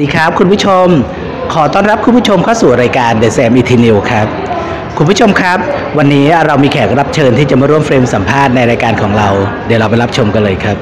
ดีครับคุณผู้ชม ขอต้อนรับคุณผู้ชมเข้าสู่รายการ The Sam e t i n e w ครับ คุณผู้ชมครับ วันนี้เรามีแขกรับเชิญที่จะมาร่วมเฟรมสัมภาษณ์ในรายการของเรา เดี๋ยวเราไปรับชมกันเลยครับ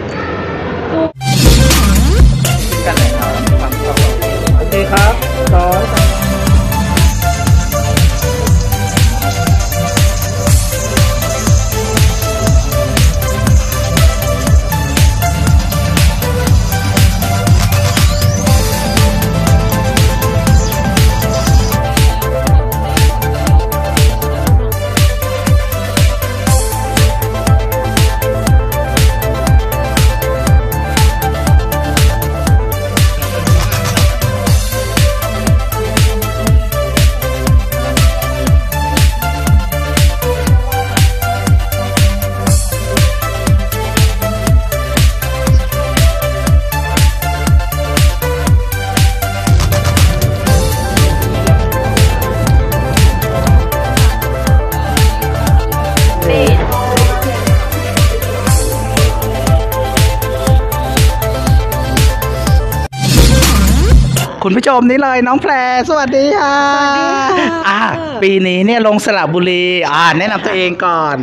คุณผู้ชมนี่เลยน้องแพร สวัสดีค่ะสวัสดีค่ะ อ่าปีนี้เนี่ยลงสระบุรี อ่าแนะนำตัวเองก่อน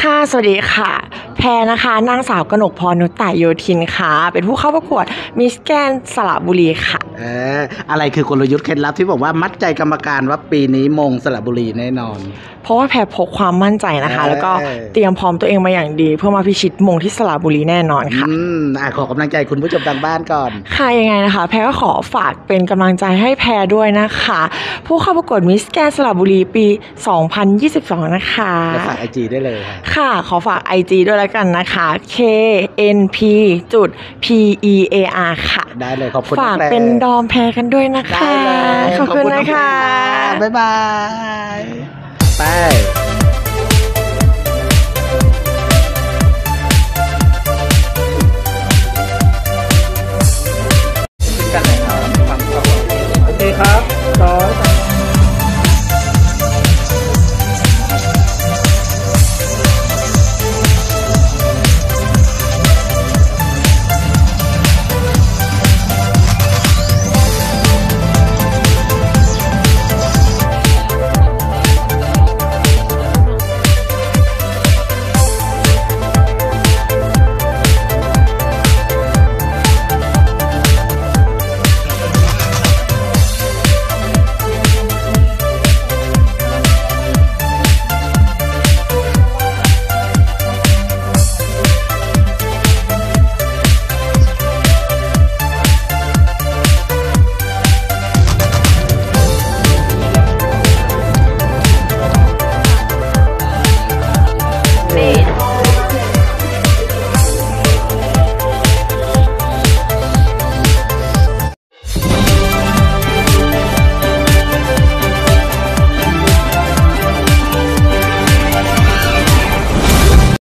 ค่ะ สวัสดีค่ะ แพรนะคะ นางสาวกนกพรนุตตายโยธินค่ะ เป็นผู้เข้าประกวดมิสแกนสระบุรีค่ะ เอออะไรคือกลยุทธ์เคล็ดลับที่บอกว่ามัดใจกรรมการว่าปีนี้มงสระบุรีแน่นอน เพราะว่าแพรพกความมั่นใจนะคะเออแล้วก็เตรียมพร้อมตัวเองมาอย่างดี เพื่อมาพิชิตมงที่สระบุรีแน่นอนค่ะอืมอะขอกำลังใจคุณผู้ชมทางบ้านก่อนค่ะยังไงนะคะ แพรก็ขอฝากเป็นกำลังใจให้แพรด้วยนะคะ ผู้เข้าประกวดมิสแกนสระบุรีปี 2022 นะคะและฝากไอจีได้เลยค่ะ ค่ะ ขอฝาก IG ด้วยแล้วกันนะคะ K N P จุด P E A R ค่ะ ได้เลยขอบคุณฝากองแพรเป็นดอมแพรกันด้วยนะคะได้เลยขอบคุณน้นะงแพรคะ บ๊ายบาย ไป